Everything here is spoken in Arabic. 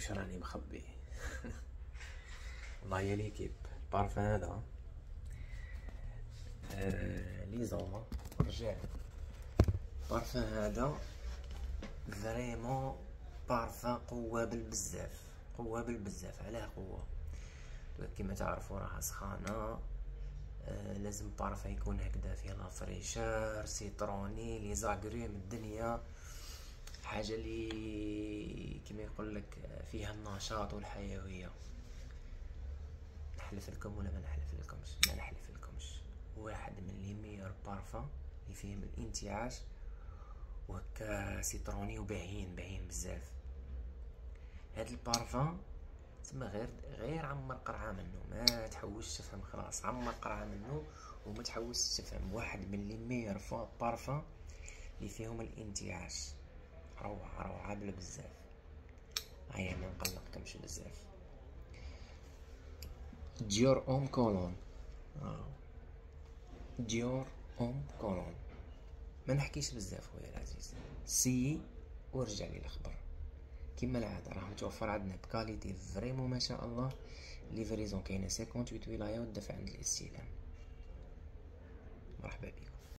واش راني مخبي. والله يا l'équipe ال parfum هذا. آه les hommes. رجع. البارفان هذا. vraiment parfum قوابل بزاف قوابل بزاف علاه قوة. كما تعرفوا راها سخانة. آه لازم بارفان يكون هكذا فيه la fraîcheur citronnée les agrumes الدنيا. حاجة اللي كما يقول لك فيها النشاط والحيوية. نحلف لكم ولا ما نحلف لكمش؟ ما نحلف لكمش. واحد من les meilleurs parfums اللي فيهم الانتعاش وهكا citronné وباهين باهين بزاف. هاد البارفان تما غير غير عمر قرعة منه. ما تحوش تفهم خلاص. عمر قرعة منه وما تحوش تفهم. واحد من les meilleurs parfums اللي فيهم الانتعاش. روعة روعة بلا بزاف. هيا ما نقلقكمش بزاف Dior Homme Cologne Dior Homme Cologne ما نحكيش بزاف خويا العزيز سيي ورجع لي الخبر كيما العاده راه متوفر عندنا ب qualité vraiment ما شاء الله livraison كاينة 58 ولايه والدفع عند الاستلام